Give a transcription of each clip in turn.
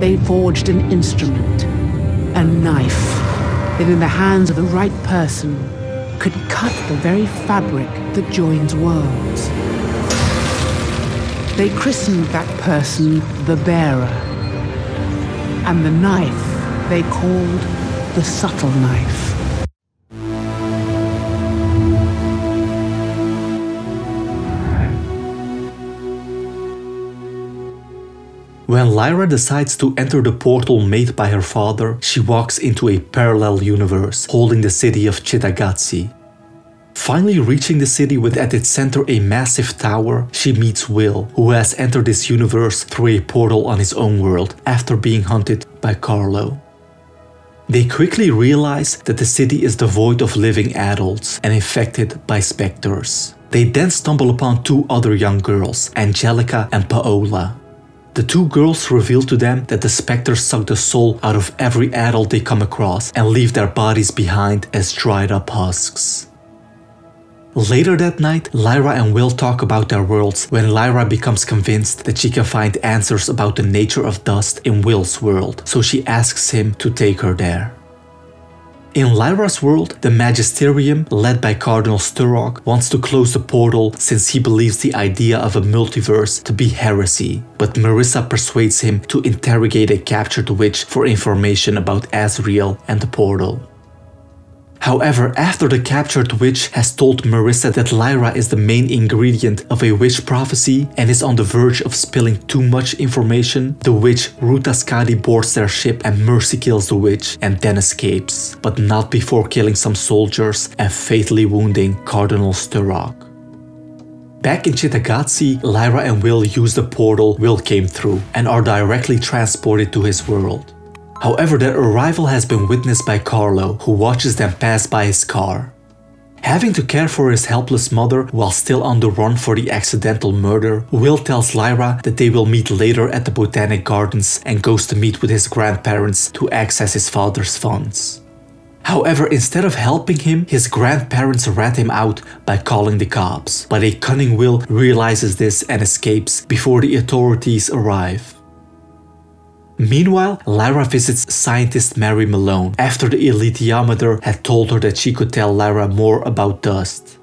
they forged an instrument, a knife, that in the hands of the right person could cut the very fabric that joins worlds. They christened that person the Bearer, and the knife they called the Subtle Knife. When Lyra decides to enter the portal made by her father, she walks into a parallel universe holding the city of Cittàgazze. Finally reaching the city with at its center a massive tower, she meets Will, who has entered this universe through a portal on his own world after being hunted by Carlo. They quickly realize that the city is devoid of living adults and infected by specters. They then stumble upon two other young girls, Angelica and Paola. The two girls reveal to them that the specters suck the soul out of every adult they come across and leave their bodies behind as dried up husks. Later that night, Lyra and Will talk about their worlds when Lyra becomes convinced that she can find answers about the nature of dust in Will's world, so she asks him to take her there. In Lyra's world, the Magisterium, led by Cardinal Sturrock, wants to close the portal since he believes the idea of a multiverse to be heresy, but Marisa persuades him to interrogate a captured witch for information about Asriel and the portal. However, after the captured witch has told Marisa that Lyra is the main ingredient of a witch prophecy and is on the verge of spilling too much information, the witch Ruta Skadi boards their ship and Mercy kills the witch and then escapes, but not before killing some soldiers and fatally wounding Cardinal Sturrock. Back in Cittàgazze, Lyra and Will use the portal Will came through and are directly transported to his world. However, their arrival has been witnessed by Carlo, who watches them pass by his car. Having to care for his helpless mother while still on the run for the accidental murder, Will tells Lyra that they will meet later at the Botanic Gardens and goes to meet with his grandparents to access his father's funds. However, instead of helping him, his grandparents rat him out by calling the cops, but a cunning Will realizes this and escapes before the authorities arrive. Meanwhile, Lyra visits scientist Mary Malone after the Alethiometer had told her that she could tell Lyra more about dust.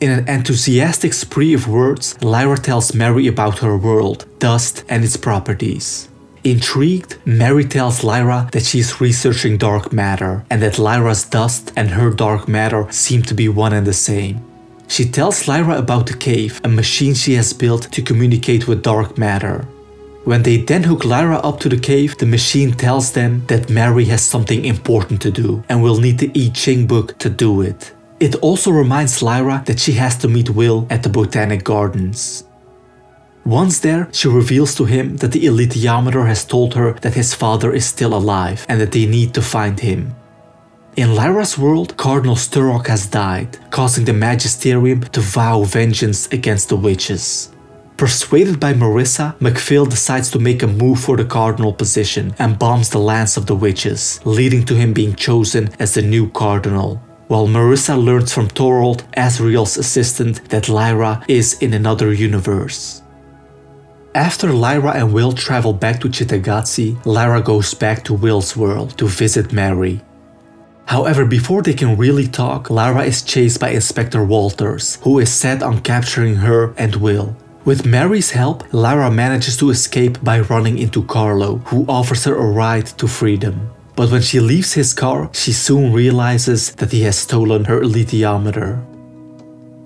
In an enthusiastic spree of words, Lyra tells Mary about her world, dust, and its properties. Intrigued, Mary tells Lyra that she is researching dark matter and that Lyra's dust and her dark matter seem to be one and the same. She tells Lyra about the cave, a machine she has built to communicate with dark matter. When they then hook Lyra up to the cave, the machine tells them that Mary has something important to do and will need the I Ching book to do it. It also reminds Lyra that she has to meet Will at the Botanic Gardens. Once there, she reveals to him that the Alethiometer has told her that his father is still alive and that they need to find him. In Lyra's world, Cardinal Sturrock has died, causing the Magisterium to vow vengeance against the witches. Persuaded by Marisa, MacPhail decides to make a move for the cardinal position and bombs the lands of the witches, leading to him being chosen as the new cardinal. While Marisa learns from Thorold, Asriel's assistant, that Lyra is in another universe. After Lyra and Will travel back to Cittàgazze, Lyra goes back to Will's world to visit Mary. However, before they can really talk, Lyra is chased by Inspector Walters, who is set on capturing her and Will. With Mary's help, Lyra manages to escape by running into Carlo, who offers her a ride to freedom. But when she leaves his car, she soon realizes that he has stolen her alethiometer.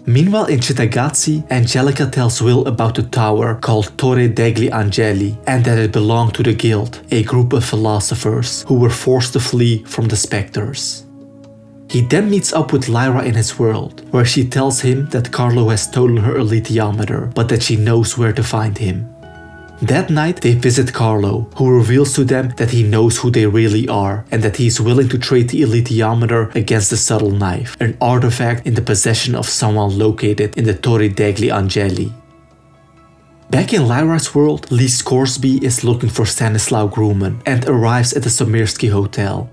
Meanwhile in Cittàgazze, Angelica tells Will about the tower called Torre degli Angeli and that it belonged to the Guild, a group of philosophers who were forced to flee from the specters. He then meets up with Lyra in his world, where she tells him that Carlo has stolen her alethiometer, but that she knows where to find him. That night, they visit Carlo, who reveals to them that he knows who they really are and that he is willing to trade the alethiometer against the subtle knife, an artifact in the possession of someone located in the Torre degli Angeli. Back in Lyra's world, Lee Scoresby is looking for Stanislaw Grumman and arrives at the Somirsky Hotel.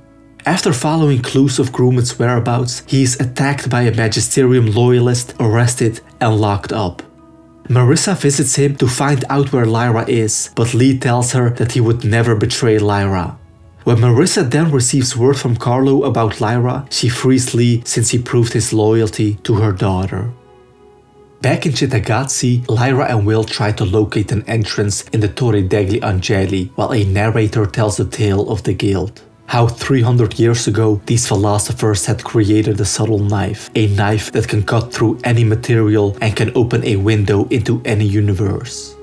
After following clues of Grumman's whereabouts, he is attacked by a Magisterium loyalist, arrested, and locked up. Marisa visits him to find out where Lyra is, but Lee tells her that he would never betray Lyra. When Marisa then receives word from Carlo about Lyra, she frees Lee since he proved his loyalty to her daughter. Back in Cittàgazze, Lyra and Will try to locate an entrance in the Torre degli Angeli, while a narrator tells the tale of the guild how 300 years ago these philosophers had created a subtle knife, a knife that can cut through any material and can open a window into any universe.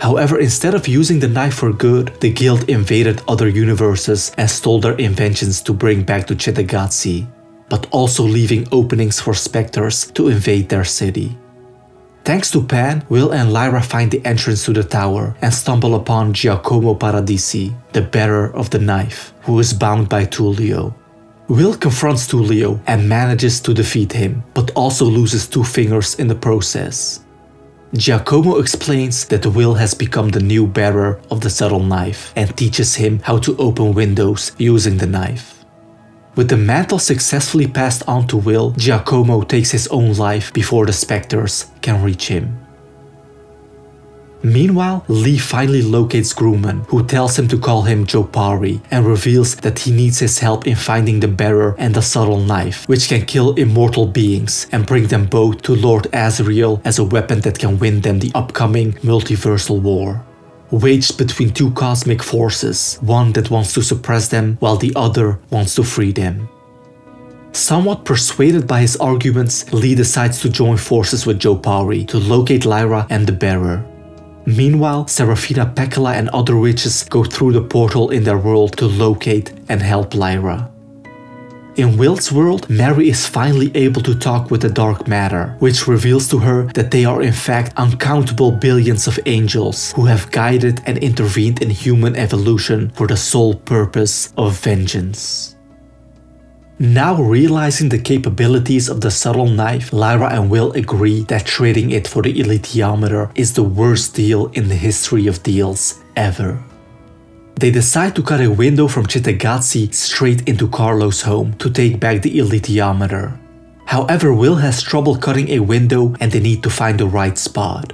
However, instead of using the knife for good, the guild invaded other universes and stole their inventions to bring back to Cittàgazze, but also leaving openings for specters to invade their city. Thanks to Pan, Will and Lyra find the entrance to the tower and stumble upon Giacomo Paradisi, the bearer of the knife, who is bound by Tullio. Will confronts Tullio and manages to defeat him, but also loses two fingers in the process. Giacomo explains that Will has become the new bearer of the subtle knife and teaches him how to open windows using the knife. With the mantle successfully passed on to Will, Giacomo takes his own life before the specters can reach him. Meanwhile, Lee finally locates Grumman, who tells him to call him Jopari and reveals that he needs his help in finding the bearer and the subtle knife, which can kill immortal beings and bring them both to Lord Asriel as a weapon that can win them the upcoming multiversal war waged between two cosmic forces, one that wants to suppress them while the other wants to free them. Somewhat persuaded by his arguments, Lee decides to join forces with Joe Jopari to locate Lyra and the Bearer. Meanwhile, Serafina Pekkala and other witches go through the portal in their world to locate and help Lyra. In Will's world, Mary is finally able to talk with the dark matter, which reveals to her that they are in fact uncountable billions of angels who have guided and intervened in human evolution for the sole purpose of vengeance. Now realizing the capabilities of the subtle knife, Lyra and Will agree that trading it for the Alethiometer is the worst deal in the history of deals ever. They decide to cut a window from Cittàgazze straight into Carlo's home to take back the Alethiometer. However, Will has trouble cutting a window and they need to find the right spot.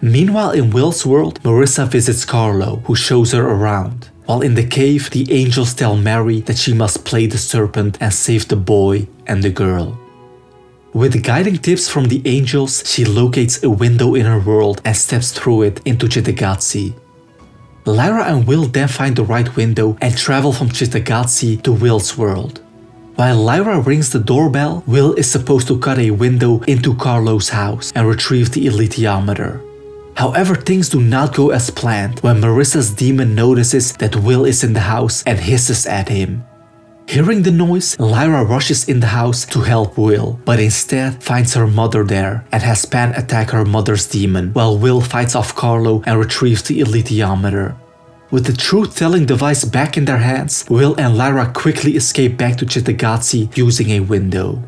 Meanwhile, in Will's world, Marisa visits Carlo, who shows her around. While in the cave, the angels tell Mary that she must play the serpent and save the boy and the girl. With guiding tips from the angels, she locates a window in her world and steps through it into Cittàgazze. Lyra and Will then find the right window and travel from Cittàgazze to Will's world. While Lyra rings the doorbell, Will is supposed to cut a window into Carlo's house and retrieve the Alethiometer. However, things do not go as planned when Marisa's daemon notices that Will is in the house and hisses at him. Hearing the noise, Lyra rushes in the house to help Will, but instead finds her mother there and has Pan attack her mother's daemon, while Will fights off Carlo and retrieves the Alethiometer. With the truth-telling device back in their hands, Will and Lyra quickly escape back to Cittàgazze using a window.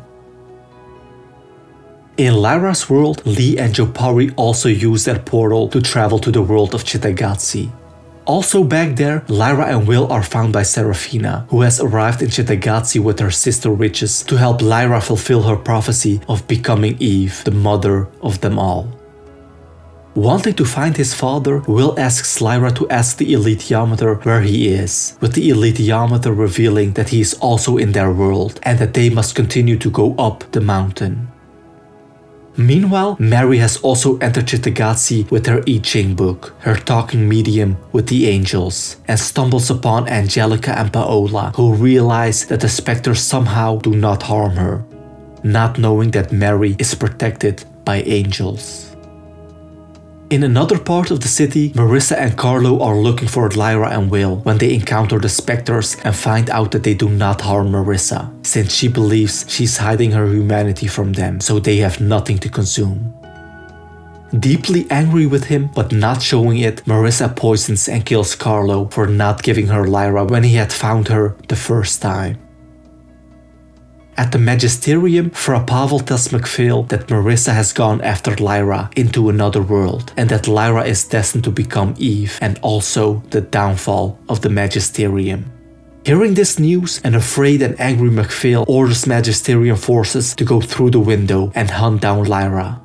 In Lyra's world, Lee and Jopari also use their portal to travel to the world of Cittàgazze. Also back there, Lyra and Will are found by Serafina, who has arrived in Cittàgazze with her sister witches to help Lyra fulfill her prophecy of becoming Eve, the mother of them all. Wanting to find his father, Will asks Lyra to ask the Alethiometer where he is, with the Alethiometer revealing that he is also in their world and that they must continue to go up the mountain. Meanwhile, Mary has also entered Cittàgazze with her I Ching book, her talking medium with the angels, and stumbles upon Angelica and Paola, who realize that the specters somehow do not harm her, not knowing that Mary is protected by angels. In another part of the city, Marisa and Carlo are looking for Lyra and Will when they encounter the specters and find out that they do not harm Marisa, since she believes she's hiding her humanity from them so they have nothing to consume. Deeply angry with him but not showing it, Marisa poisons and kills Carlo for not giving her Lyra when he had found her the first time. At the Magisterium, Fra Pavel tells MacPhail that Marisa has gone after Lyra into another world and that Lyra is destined to become Eve and also the downfall of the Magisterium. Hearing this news, an afraid and angry MacPhail orders Magisterium forces to go through the window and hunt down Lyra.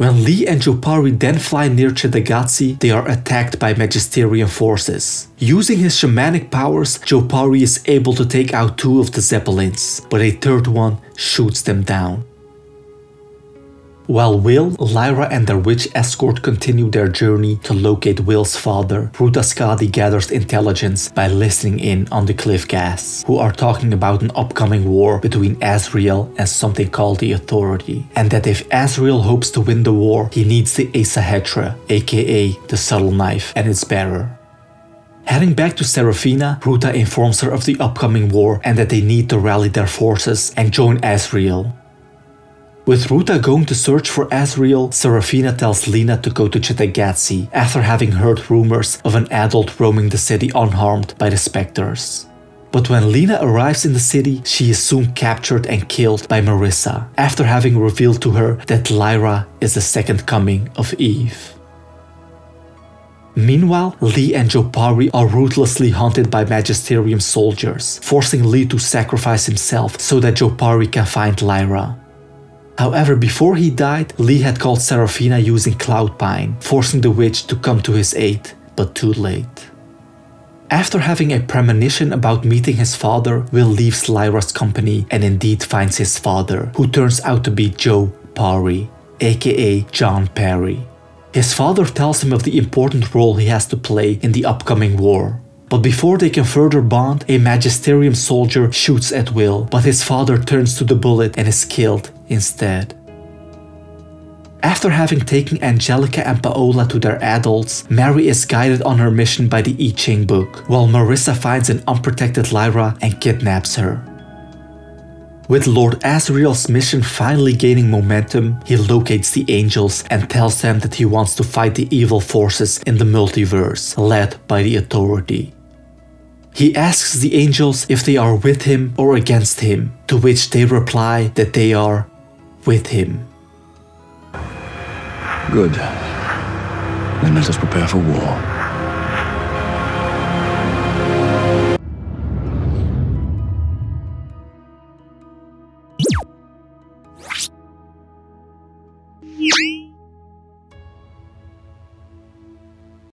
When Lee and Jopari then fly near Cittàgazze, they are attacked by Magisterian forces. Using his shamanic powers, Jopari is able to take out two of the Zeppelins, but a third one shoots them down. While Will, Lyra and their witch escort continue their journey to locate Will's father, Ruta Skadi gathers intelligence by listening in on the Cliff Ghasts, who are talking about an upcoming war between Asriel and something called the Authority, and that if Asriel hopes to win the war, he needs the Æsahættr, aka the Subtle Knife, and its bearer. Heading back to Serafina, Ruta informs her of the upcoming war and that they need to rally their forces and join Asriel. With Ruta going to search for Asriel, Serafina tells Lena to go to Cittàgazze after having heard rumors of an adult roaming the city unharmed by the specters. But when Lena arrives in the city, she is soon captured and killed by Marisa after having revealed to her that Lyra is the second coming of Eve. Meanwhile, Lee and Jopari are ruthlessly hunted by Magisterium soldiers, forcing Lee to sacrifice himself so that Jopari can find Lyra. However, before he died, Lee had called Serafina using Cloudpine, forcing the witch to come to his aid, but too late. After having a premonition about meeting his father, Will leaves Lyra's company and indeed finds his father, who turns out to be Joe Parry, aka John Parry. His father tells him of the important role he has to play in the upcoming war, but before they can further bond, a Magisterium soldier shoots at Will, but his father turns to the bullet and is killed instead. After having taken Angelica and Paola to their adults, Mary is guided on her mission by the I Ching book, while Marisa finds an unprotected Lyra and kidnaps her. With Lord Asriel's mission finally gaining momentum, he locates the angels and tells them that he wants to fight the evil forces in the multiverse, led by the Authority. He asks the angels if they are with him or against him, to which they reply that they are with him. Good. Then let us prepare for war.